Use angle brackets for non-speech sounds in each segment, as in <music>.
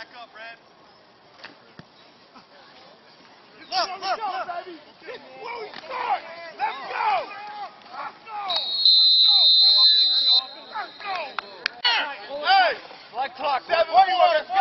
back up, Brad. Look, look, look. Let's go. Let's go. Let's go. Hey. Black talk. Seven, let's go.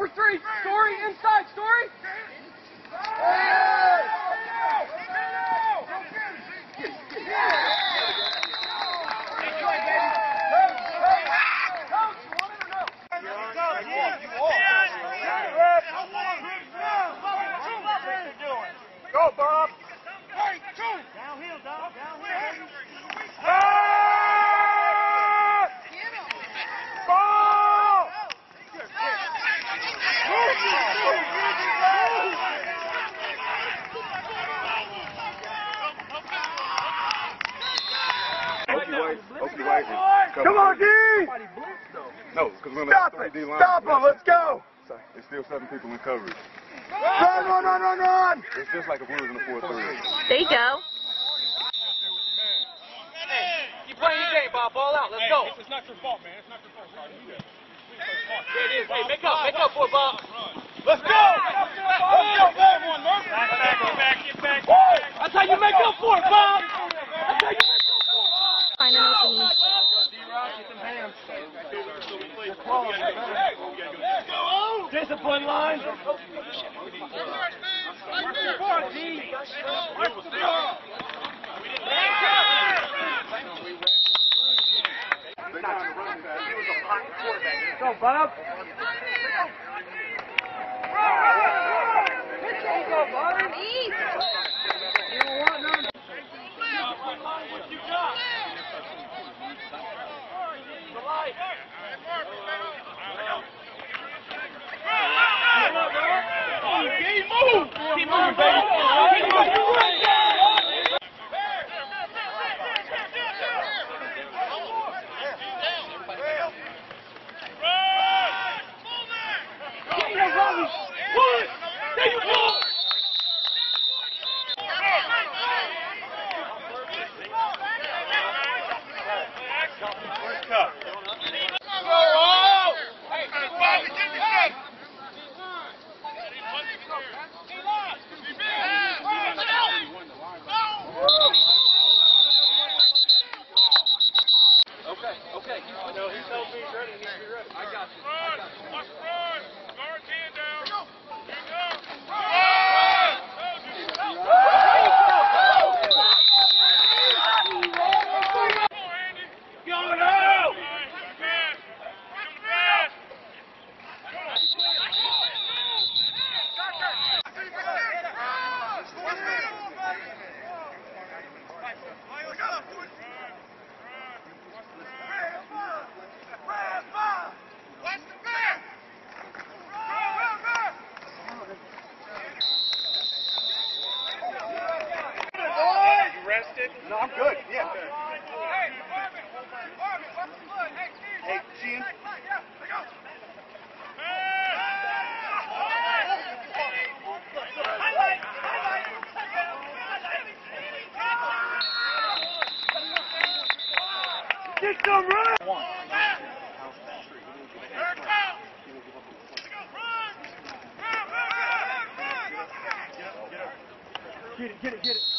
Cover three, story inside, story. Go, Bob. Downhill, dog. Downhill. Pass! Ball! Okie White, Okie White is Come on, D! three. No, because we're gonna Stop have it! three D line. Stop him! Let's go! It's still seven people in coverage. Run, run, run, run, run! It's just like if we was in the fourth third. There you go. Hey, Keep playing your game, Bob. Ball out. Let's go. It's not your fault, man. It's not your fault, Cardi. You did. There it is. Hey, make up. Make up for it, Bob. Let's go! Let's go, baby! Back, back, get back, get back. That's how you make up for it, Bob. foot line. Go, Bob. Go, Bob. You don't want none. What you got? Keep moving, baby. Keep moving. No, I'm good. Yeah. Hey, Marvin. Marvin, what's good? Hey, Get some run! One. Get it, get it, get it.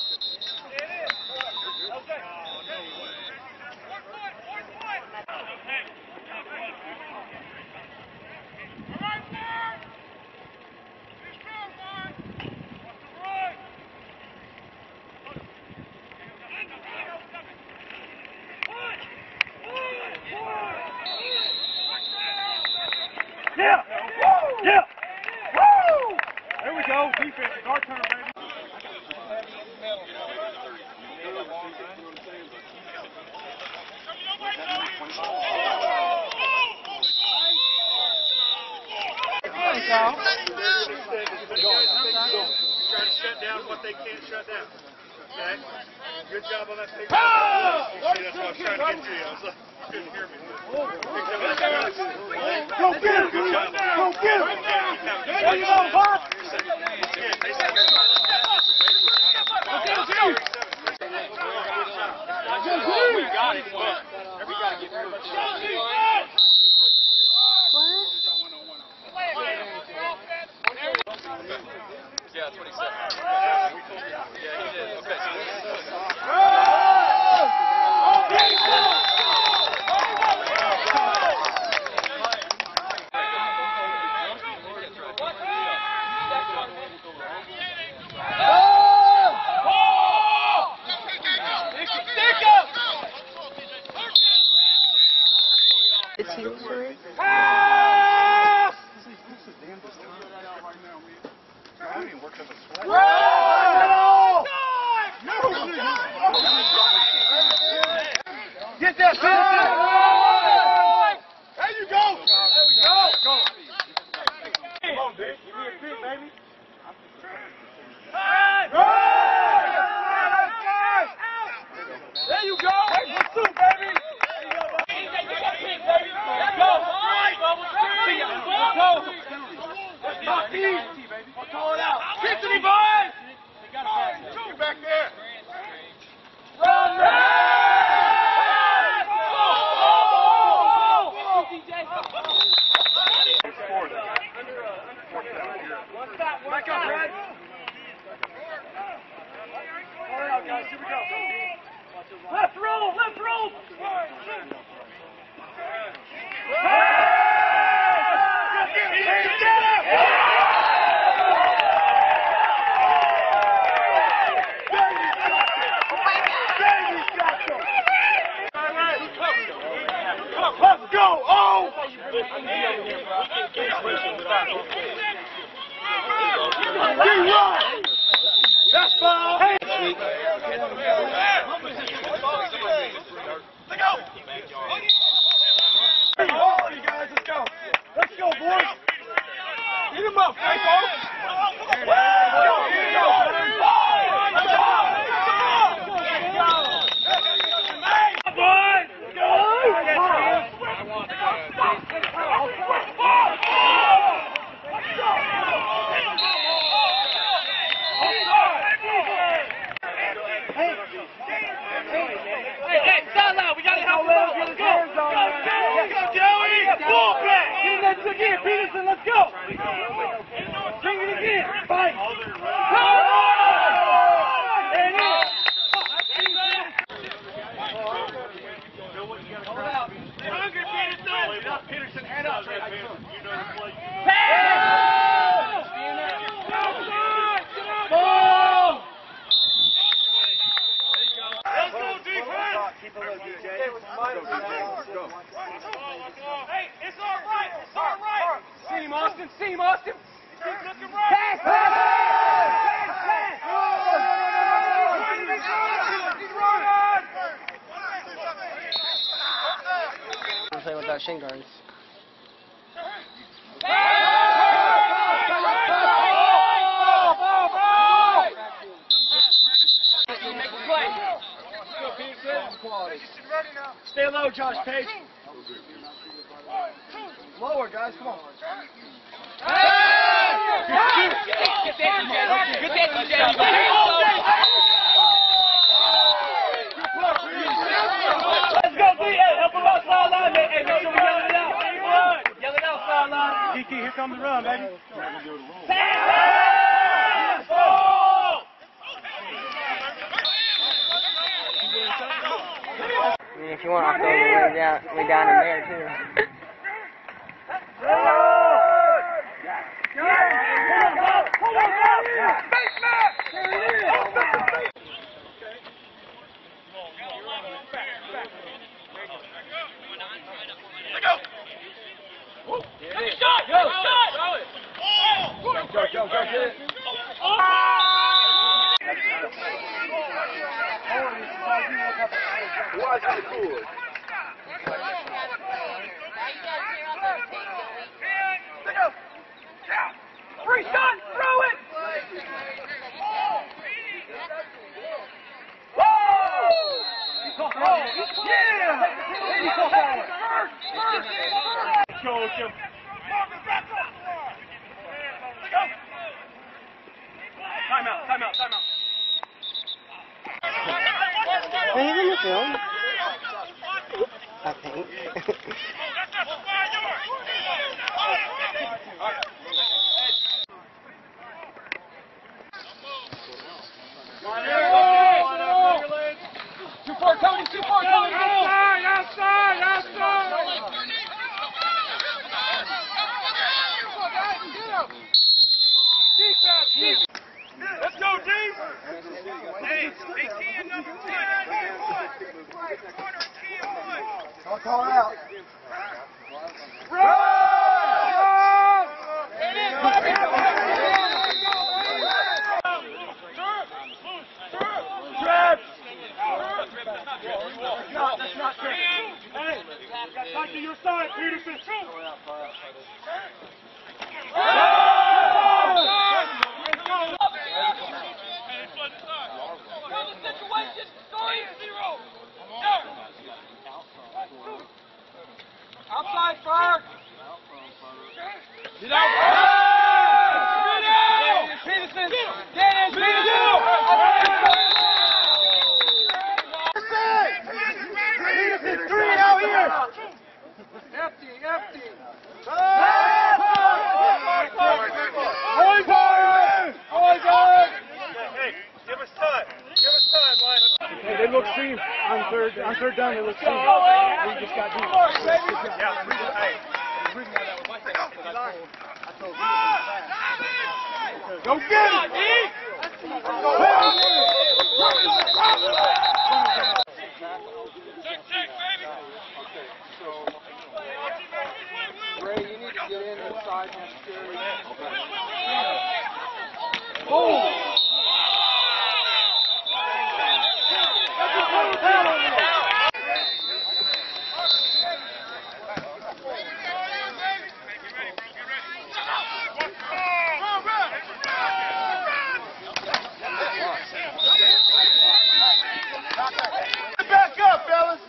There you go, Bob shot it. It went. What? Yeah, that's what he said. Tinkworth. Again. Fight. There it is. Peterson, hand up. Ball! Let's go, defense! Keep it low, DJ. Hey, it's all right. It's all right. See him, Austin. See him, Austin. Keep looking right. Pass, pass, pass. I'm playing without shin guards. Ball, ball, ball. Stay low, Josh Page. Lower, guys. Come on. Let's go, D. Hey, help him out, sideline. Hey, hey, make sure we yell it out. Yell it out, sideline. DT, here comes the run, baby. Pass! I mean, if you want, I'll throw the way down, way down in there too. <laughs> Shot. Go. Shot. Go, go, go, get it. Watch the cord. Free shot. Throw it. Coach timeout. Are you? I think. Far, Tony, too far, Tony. Outside, outside, outside. Let's go, D. Hey, hey, ten, number ten, ten, one. Corner, ten, one. Don't call out. Traps. That's not, that's not fair. Hey, got to your side, Peterson. Cover situation. Three, zero. Outside, Clark. Get out. Peterson. Dennis, Peterson, three out here. Empty, empty. Boys on! Boys on! Hey, give us time. Give us time, Mike. Hey, they look steam on third on third down. They look steam. We just got deep. Yeah, we just, hey. the reason that was my Go get it! Okay, so Ray, you need to get in inside and security. Get back up, fellas.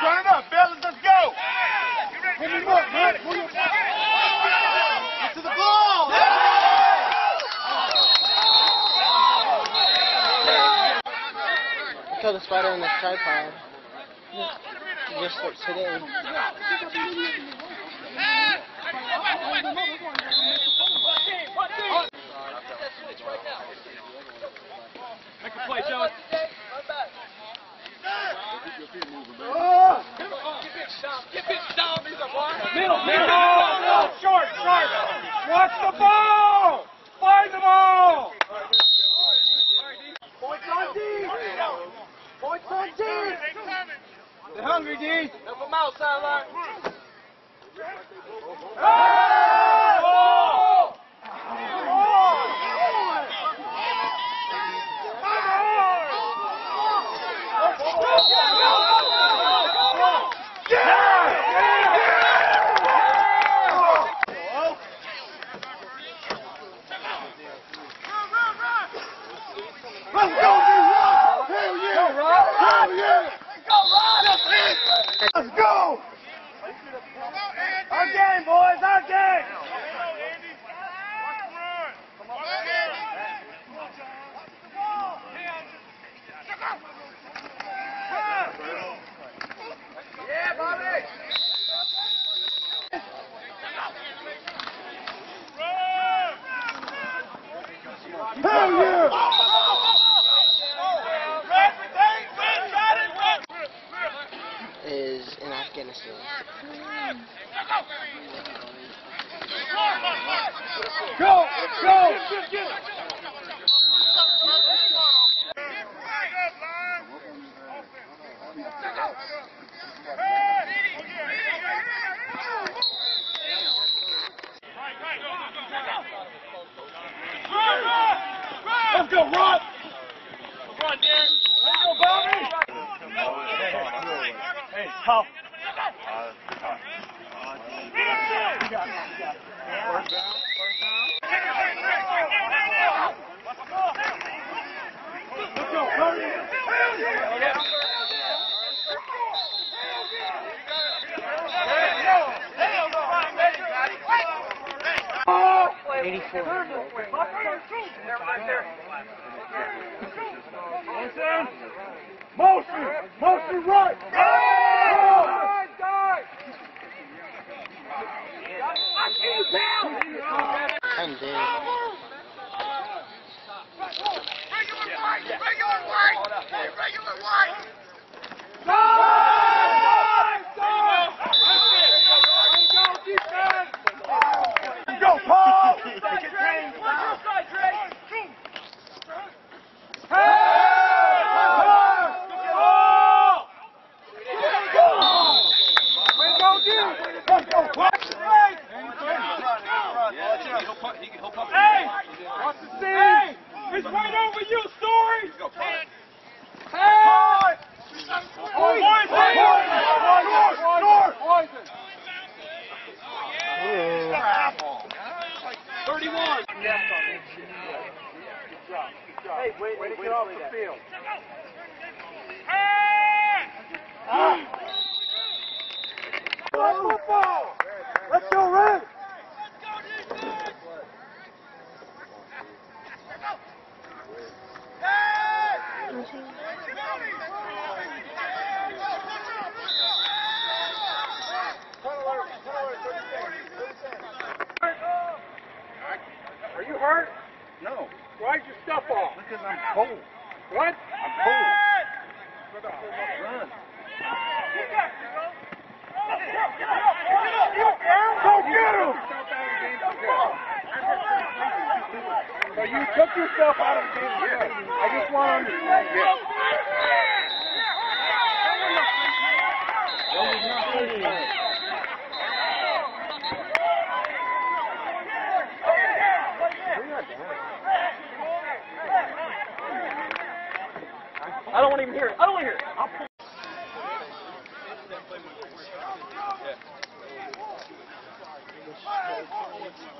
Turn it up, fellas. Let's go. Pull him up, man. Pull him up. Get to the ball. A spider on this tripod. Just like today. Middle, middle, short, short. Watch the ball. Find the ball. Points on D. On D. They're hungry, D. Help them out, sideline. Let's go, D-Rock! Hell yeah! Hell yeah! Let's go! Our game, boys, our game! Yeah, Bobby! Hell yeah! Is in Afghanistan. Go! Go! Let's go, Rob! Hey, tough. Let's go, hurry. Eighty-four. Motion! Motion right! Oh! I'm dead. Go, Paul! Hey! Hey! It's right over you, Story! Hey! Ooh. 31. Hey, wait, wait, get off the field. Thanks.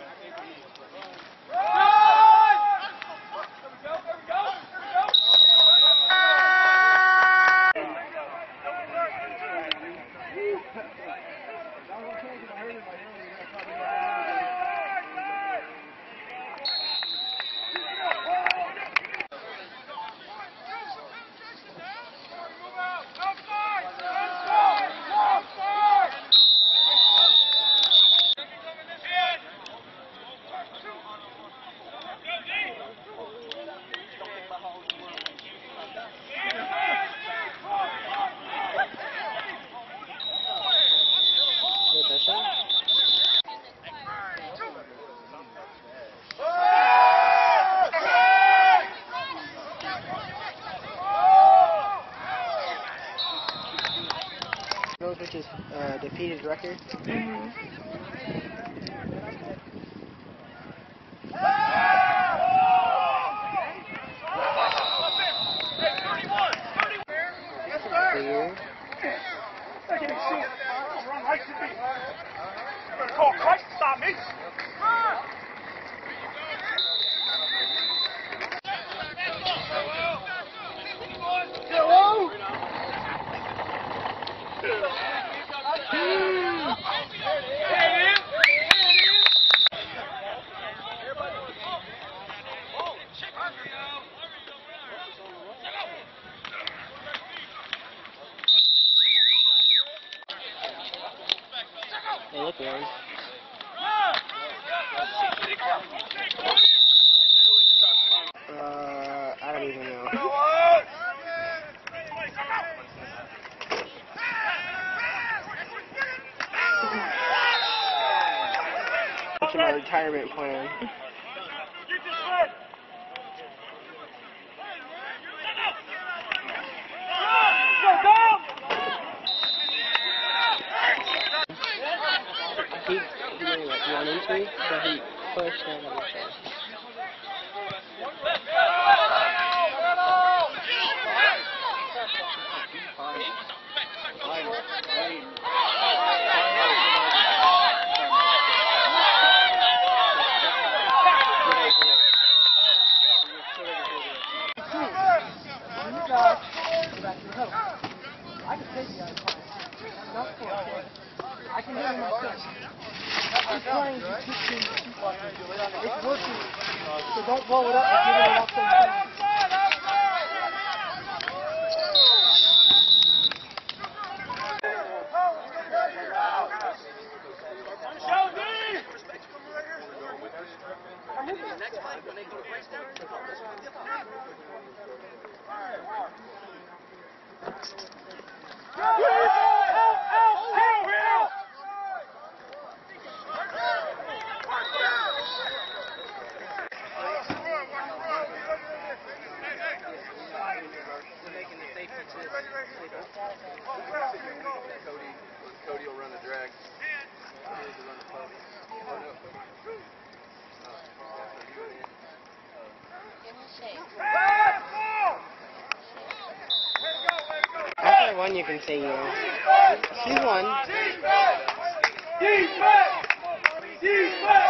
defeated Wrecker. retirement plan. He pushed Yeah. one you can see you know. She's one. Defense! Defense! Defense!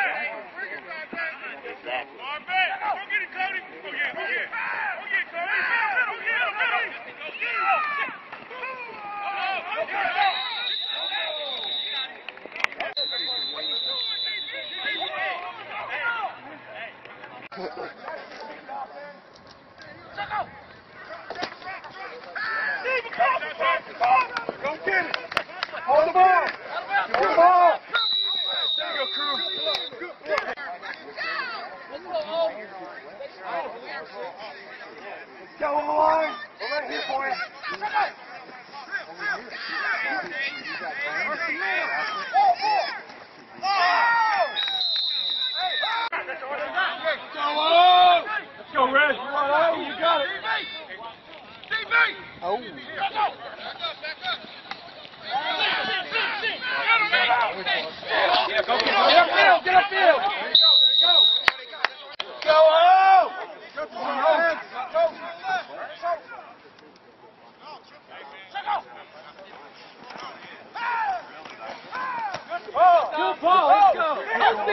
Hey,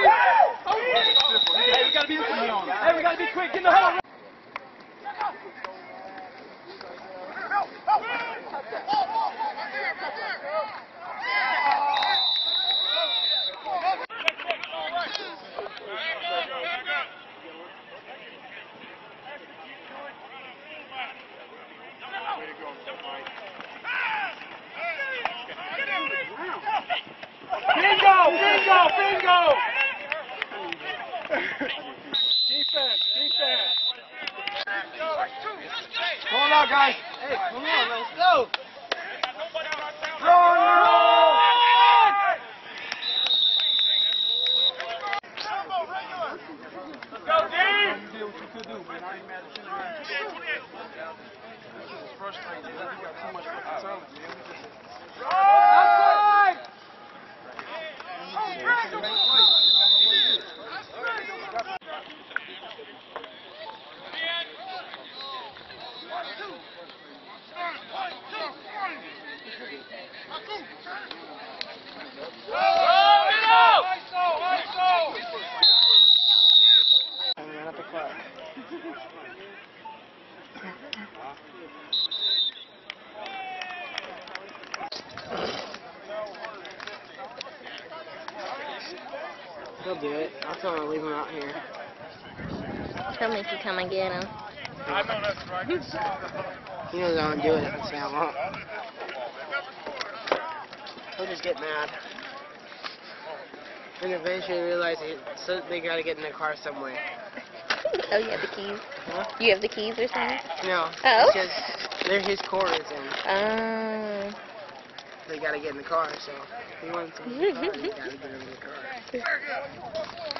we gotta be quick. Get the hell. Bingo! Bingo! Bingo! Out, guys. Hey, come on, let's go. Run! Go, Dean! did what you could do, man. I ain't mad at you, man. This is frustrating, man. We got too much fucking time, man. We just- Outside! It's the main play. I don't know what it is. I'm not the clock. He'll do it. I'll tell him to leave him out here. He'll make you come and get him. I know that's right. He knows I won't do it if I say I. He'll just get mad. And eventually realize it, so they gotta get in the car somewhere. <laughs> oh, you have the keys? Huh? You have the keys or something? No. Oh. Because they're his quarters and Oh. they gotta get in the car, so he wants to. <laughs> He gotta get in the car.